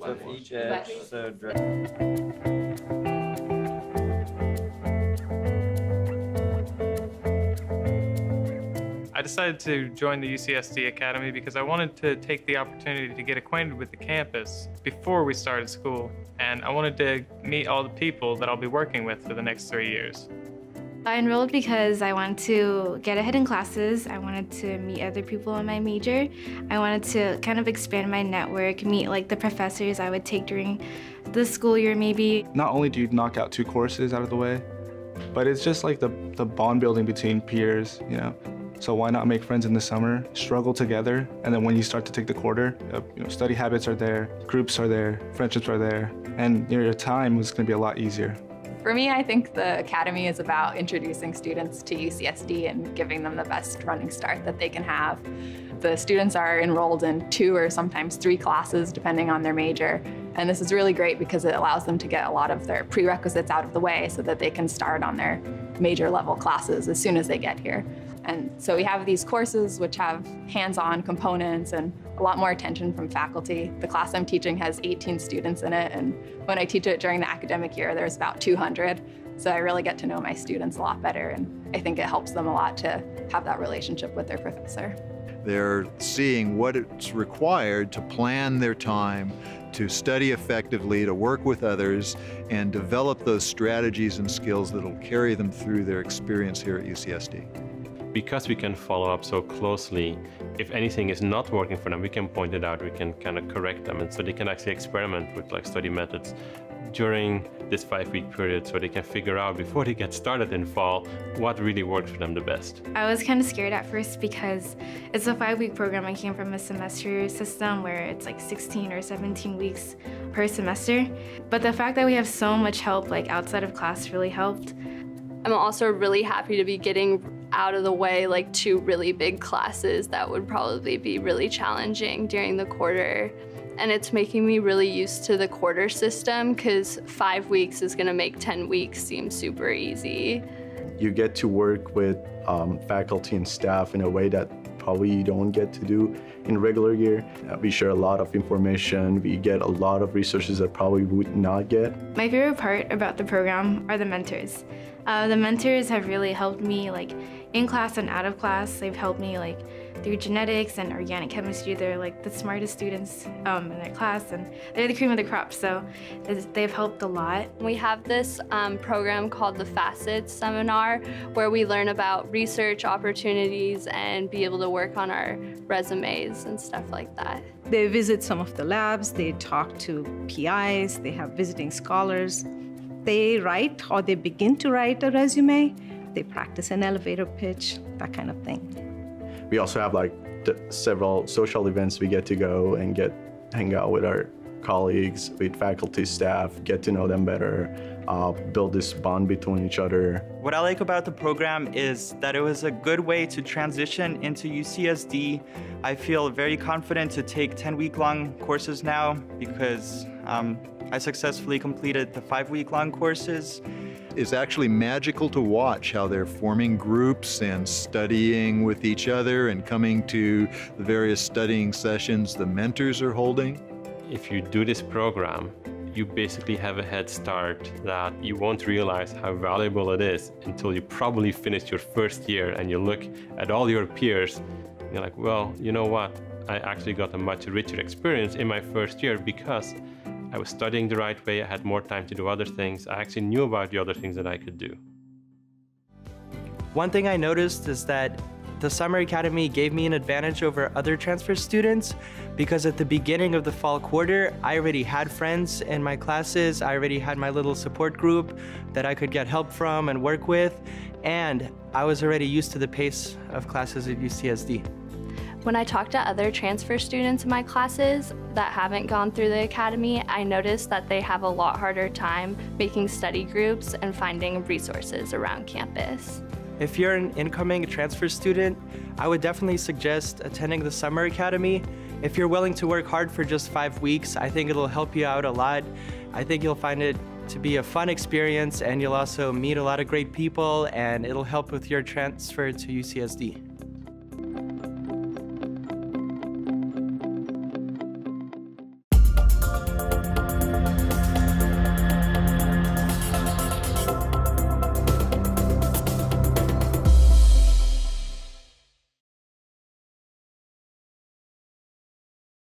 So for each edge, so direct. I decided to join the UCSD Academy because I wanted to take the opportunity to get acquainted with the campus before we started school, and I wanted to meet all the people that I'll be working with for the next three years. I enrolled because I wanted to get ahead in classes. I wanted to meet other people in my major. I wanted to kind of expand my network, meet like the professors I would take during the school year maybe. Not only do you knock out two courses out of the way, but it's just like the, the bond building between peers, you know. So why not make friends in the summer, struggle together, and then when you start to take the quarter, uh, you know, study habits are there, groups are there, friendships are there, and your time is going to be a lot easier. For me, I think the Academy is about introducing students to UCSD and giving them the best running start that they can have. The students are enrolled in two or sometimes three classes, depending on their major. And this is really great because it allows them to get a lot of their prerequisites out of the way so that they can start on their major level classes as soon as they get here. And so we have these courses which have hands-on components and a lot more attention from faculty. The class I'm teaching has 18 students in it, and when I teach it during the academic year, there's about 200. So I really get to know my students a lot better, and I think it helps them a lot to have that relationship with their professor. They're seeing what it's required to plan their time, to study effectively, to work with others, and develop those strategies and skills that'll carry them through their experience here at UCSD because we can follow up so closely, if anything is not working for them, we can point it out, we can kind of correct them. And so they can actually experiment with like study methods during this five-week period so they can figure out before they get started in fall what really works for them the best. I was kind of scared at first because it's a five-week program. I came from a semester system where it's like 16 or 17 weeks per semester. But the fact that we have so much help like outside of class really helped. I'm also really happy to be getting out of the way like two really big classes that would probably be really challenging during the quarter. And it's making me really used to the quarter system because five weeks is gonna make 10 weeks seem super easy. You get to work with um, faculty and staff in a way that probably you don't get to do in regular year. Uh, we share a lot of information. We get a lot of resources that probably would not get. My favorite part about the program are the mentors. Uh, the mentors have really helped me like in class and out of class. They've helped me like through genetics and organic chemistry. They're like the smartest students um, in their class and they're the cream of the crop. So they've helped a lot. We have this um, program called the Facets Seminar where we learn about research opportunities and be able to work on our resumes and stuff like that. They visit some of the labs, they talk to PIs, they have visiting scholars. They write or they begin to write a resume they practice an elevator pitch, that kind of thing. We also have like several social events we get to go and get hang out with our colleagues, with faculty, staff, get to know them better, uh, build this bond between each other. What I like about the program is that it was a good way to transition into UCSD. I feel very confident to take 10 week long courses now because um, I successfully completed the five week long courses is actually magical to watch how they're forming groups and studying with each other and coming to the various studying sessions the mentors are holding. If you do this program, you basically have a head start that you won't realize how valuable it is until you probably finish your first year and you look at all your peers and you're like, well, you know what? I actually got a much richer experience in my first year because I was studying the right way, I had more time to do other things, I actually knew about the other things that I could do. One thing I noticed is that the Summer Academy gave me an advantage over other transfer students because at the beginning of the fall quarter, I already had friends in my classes, I already had my little support group that I could get help from and work with, and I was already used to the pace of classes at UCSD. When I talk to other transfer students in my classes that haven't gone through the academy, I notice that they have a lot harder time making study groups and finding resources around campus. If you're an incoming transfer student, I would definitely suggest attending the Summer Academy. If you're willing to work hard for just five weeks, I think it'll help you out a lot. I think you'll find it to be a fun experience and you'll also meet a lot of great people and it'll help with your transfer to UCSD.